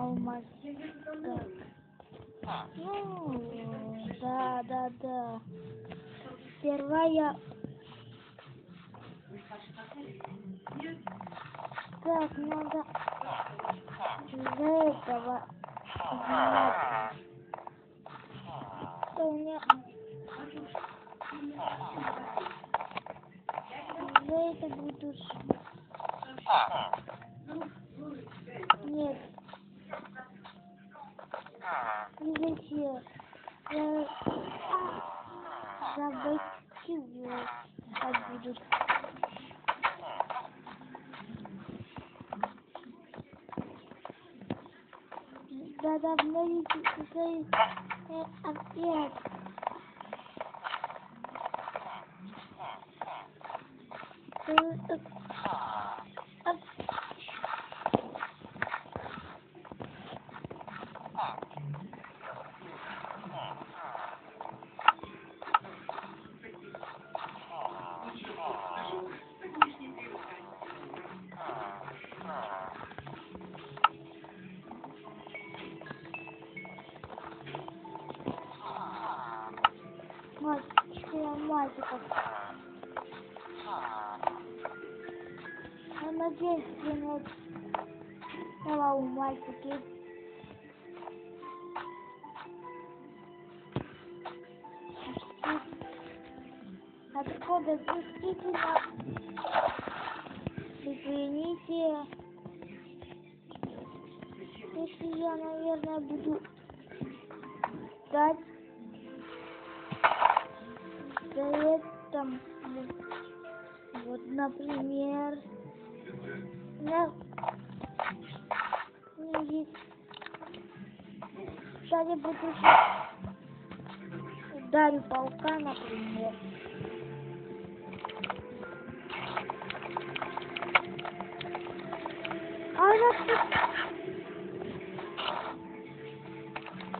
алмаз. Так. Ну, да, да, да. Сперва я... Так, надо из этого. Что у меня... За это буду... Да-да, обновите свои э, опять. Э, э, Надеюсь, принять два алмазики. Откуда действительно извините, если я, наверное, буду ждать за этом, вот, например, на есть Далее буду ударю паука, например. А тут...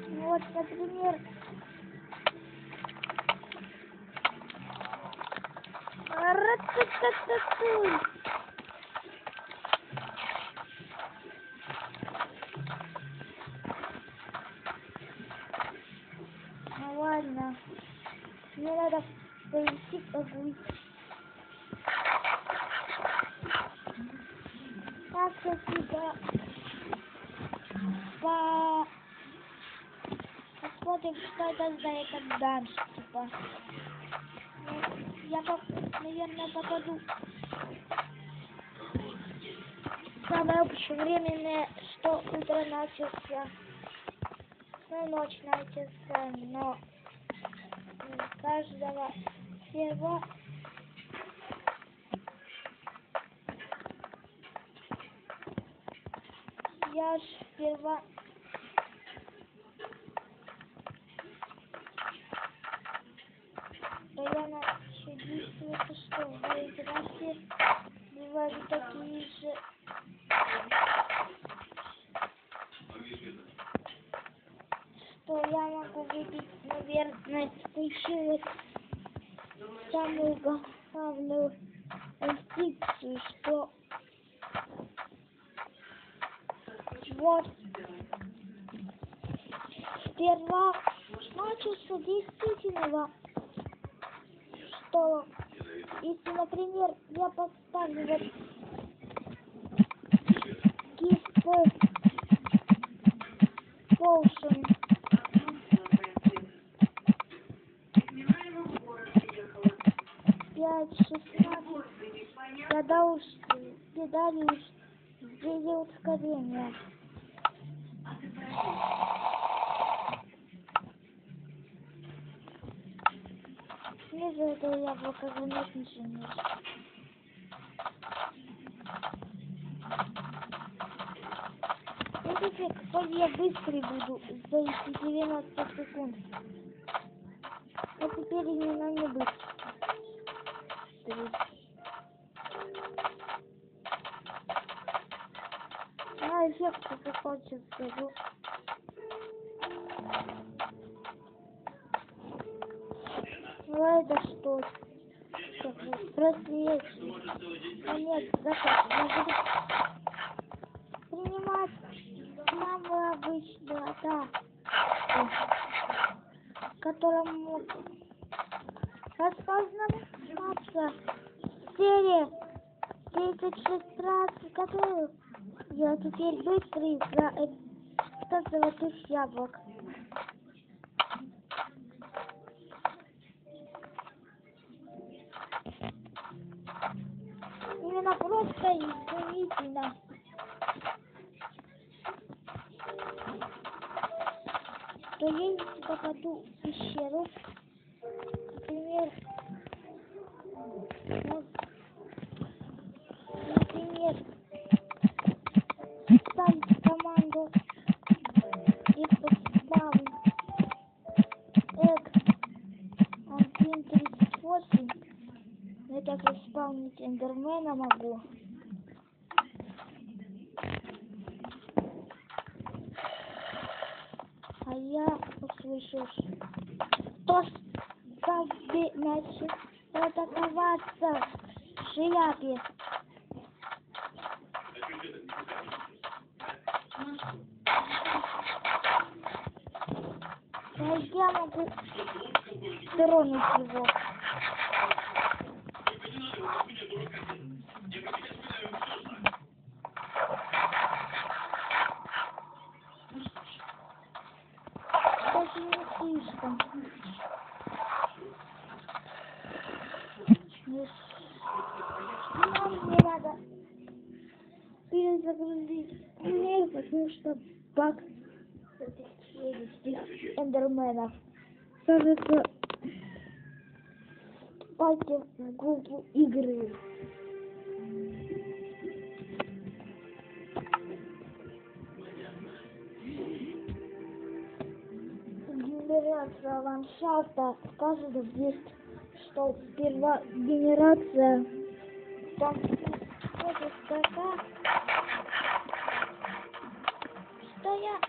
Вот, например, Ра-та-та-та-туй. Пойти погулять. Так, спасибо. По... Посмотрим, что это за этот данж, типа. Я, как, наверное, покажу самое общевременное, что утро начался. Ну, ночь начался, но каждого всего. Я ж Постоянно еще действует, что в игре бывают такие же? Что я могу выбить, наверное, еще самую главную инстинкцию, что вот сперва начался действительно, что если, например, я поставлю вот gift potion пять, шестнадцать, тогда уж педали уж ввели ускорение. Ниже этого яблока занять ничего нет. Видите, какой я быстрый буду за эти 90 секунд. А теперь именно не быть. А, эффект как хочет скажу. Ну это что? Просвечный. А нет, заказ. Я буду принимать самая обычная, да. Которому распознаваться серия 36 раз, которую я теперь быстрый за 100 золотых яблок. Именно просто изумительно. То я попаду в пещеру, А я услышу, что тебе начал атаковаться в шляпе. Я могу тронуть его. Ну, Нам не надо перезагрузить мир, потому что баг эндерменов. Кажется, пойти в группу игры. Генерация ландшафта каждый здесь, что сперва генерация там это такая, что я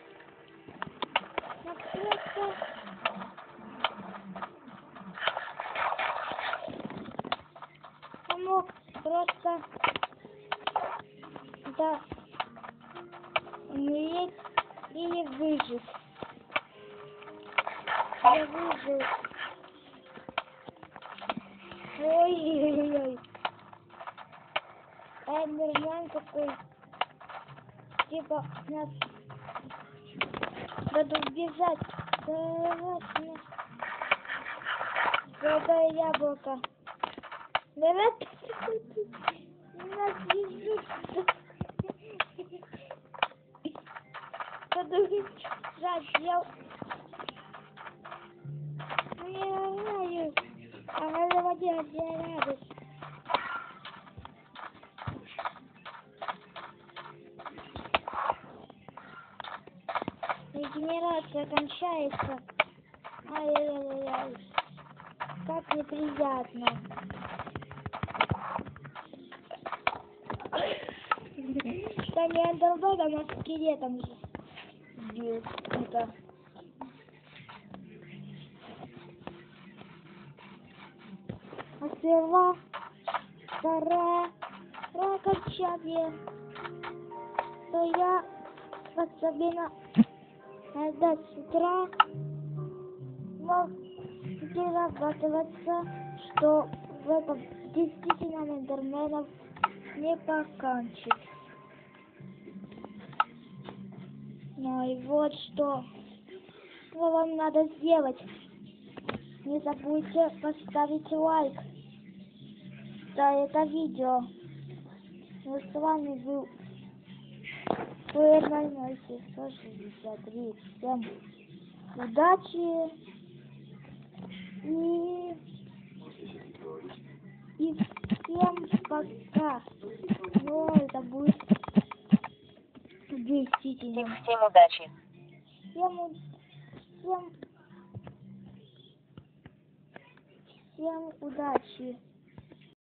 на просто помог просто да умереть или выжить. Я выжил. Ой-ой-ой. Эндермен какой. Типа нас надо убежать. Давай. Золотое яблоко. Давай. Нас везут. Надо убежать. Я... Не знаю. А надо воде радость. Регенерация кончается. Ай-яй-яй-яй. Как неприятно. Что не андердогом, а скелетом сбил. Это. А сперва вторая прокачание. То я особенно когда с утра мог перерабатываться, что в этом действительно эндерменов не покончит. Ну и вот что, что вам надо сделать. Не забудьте поставить лайк за это видео. Ну с вами был 163. Всем удачи и, и всем пока. Ну, это будет действительно. Всем удачи. Всем, всем, всем удачи.